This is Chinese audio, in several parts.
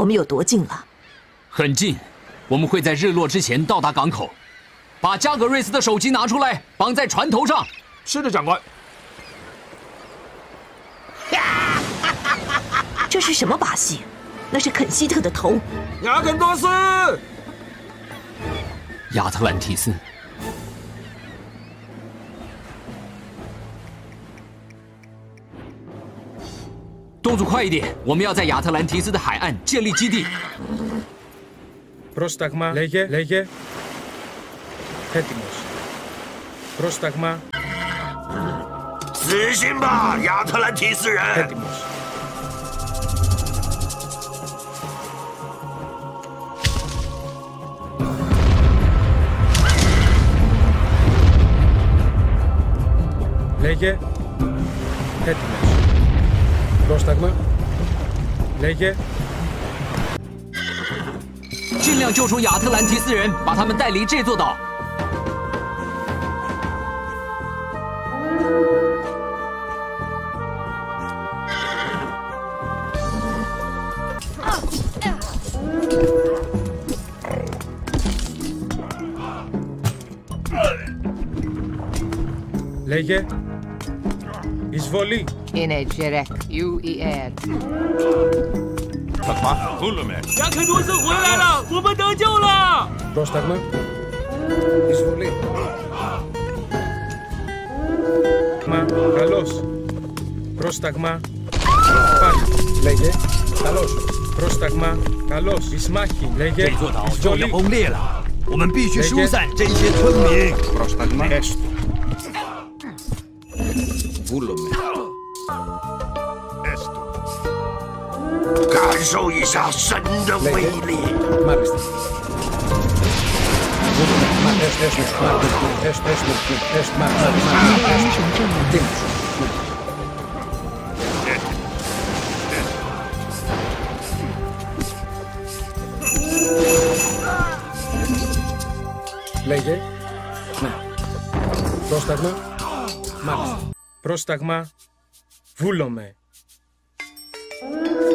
我们有多近了？很近，我们会在日落之前到达港口。把加格瑞斯的手机拿出来，绑在船头上。是的，长官。这是什么把戏？那是肯希特的头。亚肯多斯，亚特兰蒂斯。动作快一点！我们要在亚特兰提斯的海岸建立基地。Πρόσταγμα, λέγε, λέγε. Έτοιμος. Πρόσταγμα. 死心吧，亚特兰提斯人。Έτοιμος. Λέγε. Έτοιμος. Πρόσταγμα. Λέγε. 尽量救出亚特兰提斯人，把他们带离这座岛。Λέγε. Εισβολή. Είναι Τζερεκ, UEL. 什么？呼噜梅。亚肯多斯回来了，我们得救了。 Πρόσταγμα. Εισβολή. Μα, καλώς. Πρόσταγμα. Πάλι. Λέγε. Καλώς. Πρόσταγμα. Καλώς. Ισμάχη. 这 Λέγε. 座岛就要 Εισβολή. 崩裂了，我们必须疏散这些村民。 Πρόσταγμα. Έστω. μα, μα, μα, έστω. Τίμος. Λέγε. Ναι. Πρόσταγμα. Μάλιστα. Πρόσταγμα. Βούλομαι.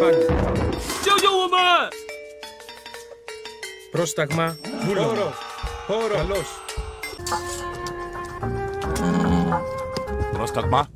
Πάλι. 救救我们！ Πρόσταγμα. Βούλομαι. Χώρο. Καλώς. Πρόσταγμα.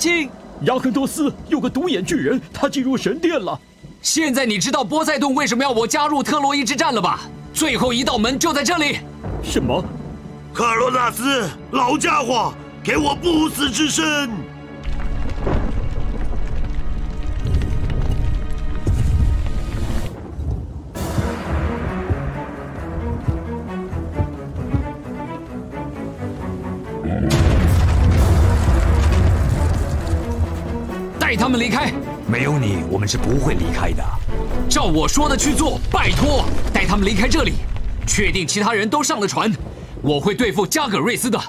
亲，亚肯多斯有个独眼巨人，他进入神殿了。现在你知道波塞冬为什么要我加入特洛伊之战了吧？最后一道门就在这里。什么？克罗纳斯，老家伙，给我不死之身！他们离开，没有你，我们是不会离开的。照我说的去做，拜托，带他们离开这里，确定其他人都上了船，我会对付加格瑞斯的。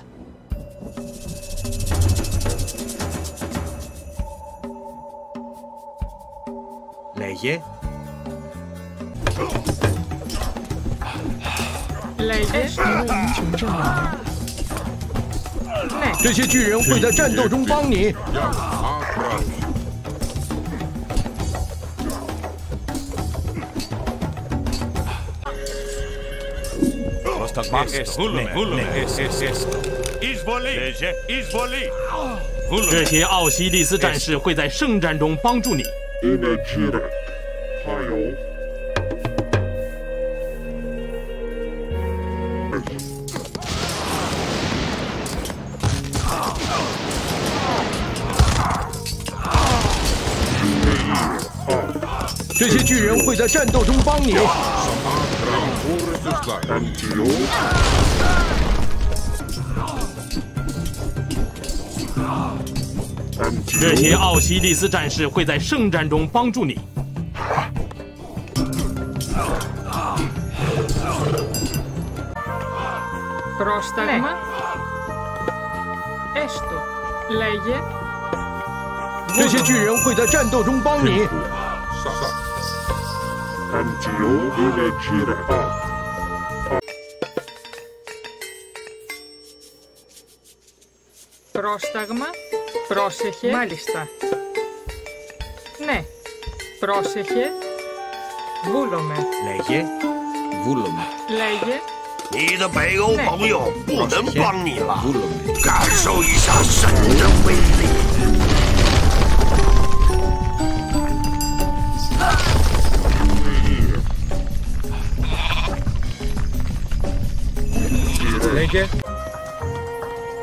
雷耶，雷耶，你有英雄证吗？这些巨人会在战斗中帮你。这些奥西利斯战士会在圣战中帮助你。这些巨人会在战斗中帮你。这些奥西利斯战士会在圣战中帮助你。Πρόσταγμα. Έστω. Λέγε. 这些巨人会在战斗中帮你。 Πρόσταγμα. Πρόσεχε. Μάλιστα. Ναι. Πρόσεχε. Βούλομαι. Λέγε. Βούλομαι. Λέγε. 你的北欧朋友不能帮你了， Βούλομαι. 感受一下神的威力。 Λέγε.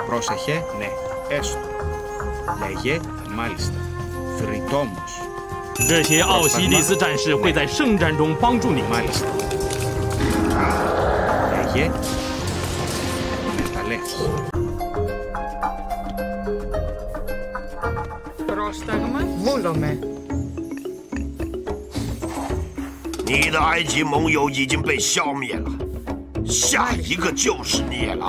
Πρόσεχε. Ναι. Έστω. Λέγε. Μάλιστα. Φρυτόμος. 这些奥西利斯战士会在圣战中帮助你。 Μάλιστα. Λέγε. Με τα λες. Πρόσταγμα. Βούλομαι. 你的埃及盟友已经被消灭了，下一个就是你了。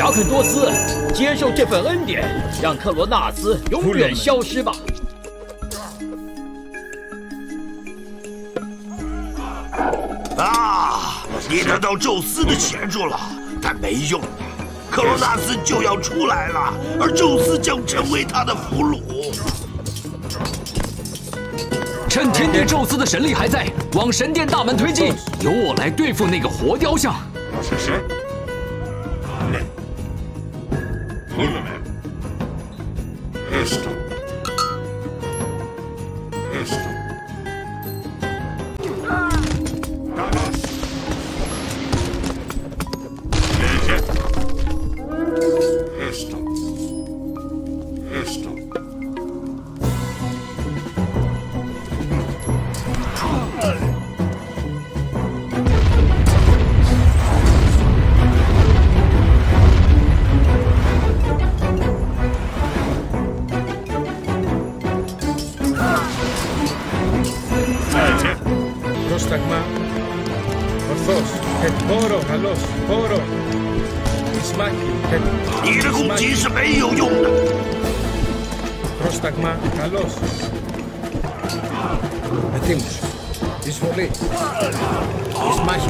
雅肯多斯，接受这份恩典，让克罗纳斯永远消失吧。啊！你得到宙斯的协助了，但没用。克罗纳斯就要出来了，而宙斯将成为他的俘虏。趁天帝宙斯的神力还在，往神殿大门推进。由我来对付那个活雕像。是谁？Πέταγμα, καλός. Ετοίμος. Εισβολή. Εισμάχη.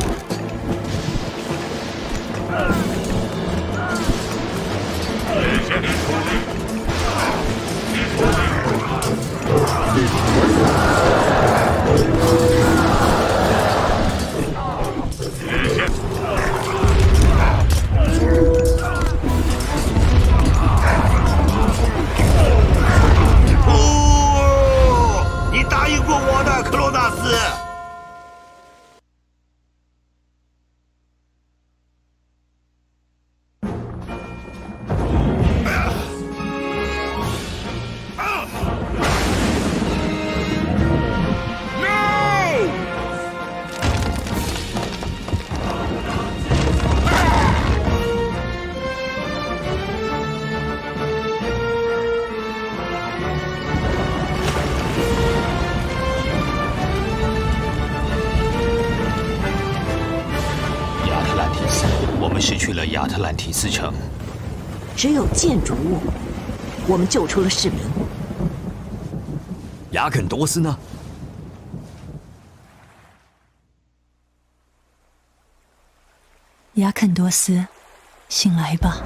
Εισβολή. 们失去了亚特兰提斯城。只有建筑物，我们救出了市民。雅肯多斯呢？雅肯多斯，醒来吧。